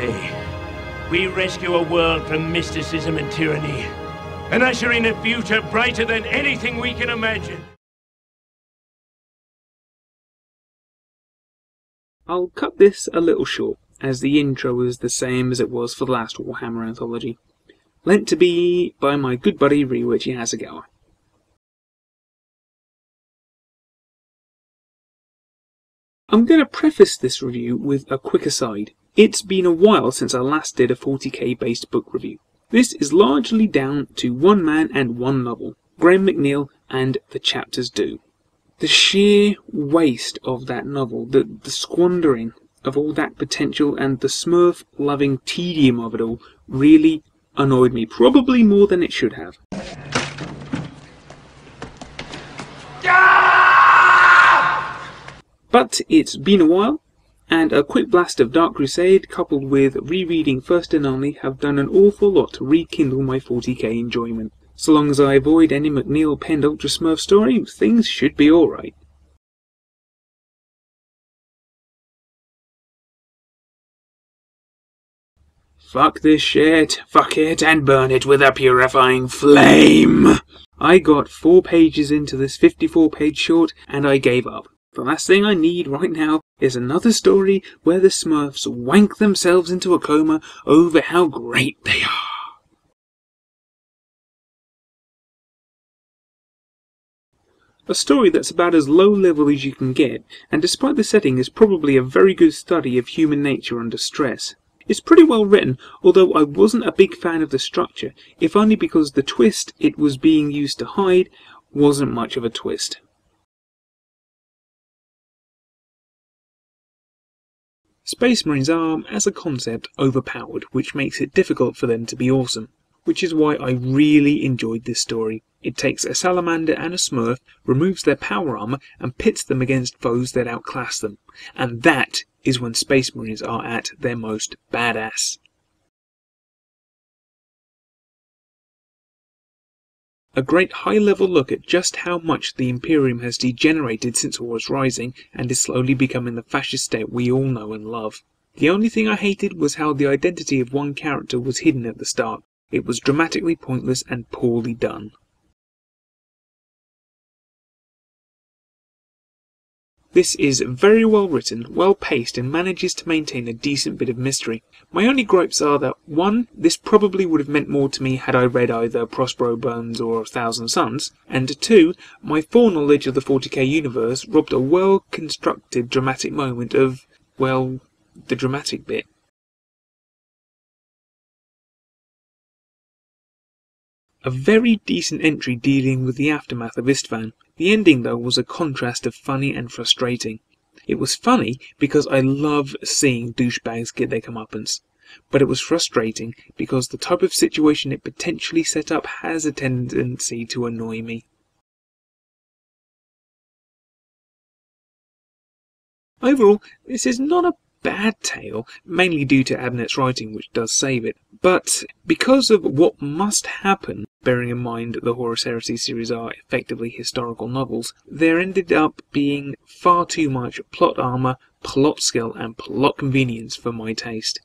day, we rescue a world from mysticism and tyranny, and usher in a future brighter than anything we can imagine. I'll cut this a little short, as the intro is the same as it was for the last Warhammer anthology. Lent to be by my good buddy Ryuichi Hasegawa. I'm going to preface this review with a quick aside. It's been a while since I last did a 40k based book review. This is largely down to one man and one novel, Graham McNeill and The Chapter's Due. the sheer waste of that novel, the, the squandering of all that potential and the smurf loving tedium of it all really annoyed me, probably more than it should have. But it's been a while, and a quick blast of Dark Crusade coupled with rereading First and Only have done an awful lot to rekindle my 40k enjoyment. So long as I avoid any McNeill penned Ultra Smurf story, things should be alright. Fuck this shit, fuck it, and burn it with a purifying flame! I got four pages into this 54 page short and I gave up. The last thing I need right now is another story where the Smurfs wank themselves into a coma over how great they are. A story that's about as low level as you can get, and despite the setting is probably a very good study of human nature under stress. It's pretty well written, although I wasn't a big fan of the structure, if only because the twist it was being used to hide wasn't much of a twist. Space Marines are, as a concept, overpowered, which makes it difficult for them to be awesome which is why I really enjoyed this story. It takes a salamander and a smurf, removes their power armor, and pits them against foes that outclass them. And that is when Space Marines are at their most badass. A great high level look at just how much the Imperium has degenerated since Horus Rising and is slowly becoming the fascist state we all know and love. The only thing I hated was how the identity of one character was hidden at the start, it was dramatically pointless and poorly done. This is very well written, well paced, and manages to maintain a decent bit of mystery. My only gripes are that 1. This probably would have meant more to me had I read either Prospero Burns or Thousand Sons, and 2. My foreknowledge of the 40k universe robbed a well constructed dramatic moment of, well, the dramatic bit. A very decent entry dealing with the aftermath of Isstvan. The ending, though, was a contrast of funny and frustrating. It was funny because I love seeing douchebags get their comeuppance, but it was frustrating because the type of situation it potentially set up has a tendency to annoy me. Overall, this is not a bad tale, mainly due to Abnett's writing, which does save it. But because of what must happen, bearing in mind the Horus Heresy series are effectively historical novels, there ended up being far too much plot armor, plot skill, and plot convenience for my taste.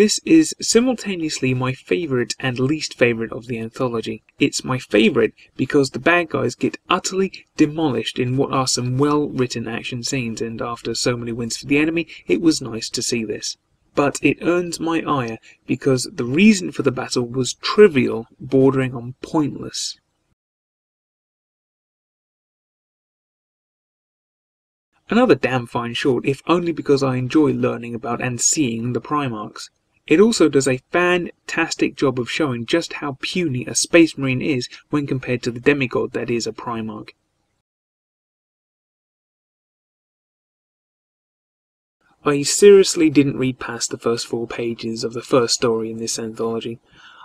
This is simultaneously my favourite and least favourite of the anthology. It's my favourite because the bad guys get utterly demolished in what are some well written action scenes, and after so many wins for the enemy, it was nice to see this. But it earns my ire because the reason for the battle was trivial, bordering on pointless. Another damn fine short, if only because I enjoy learning about and seeing the Primarchs. It also does a fantastic job of showing just how puny a Space Marine is when compared to the demigod that is a Primarch. I seriously didn't read past the first four pages of the first story in this anthology.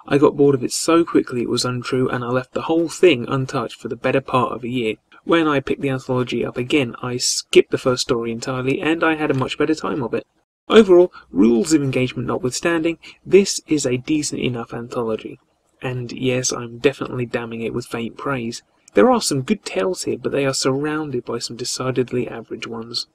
I got bored of it so quickly it was untrue, and I left the whole thing untouched for the better part of a year. When I picked the anthology up again, I skipped the first story entirely, and I had a much better time of it. Overall, rules of engagement notwithstanding, this is a decent enough anthology. And yes, I'm definitely damning it with faint praise. There are some good tales here, but they are surrounded by some decidedly average ones.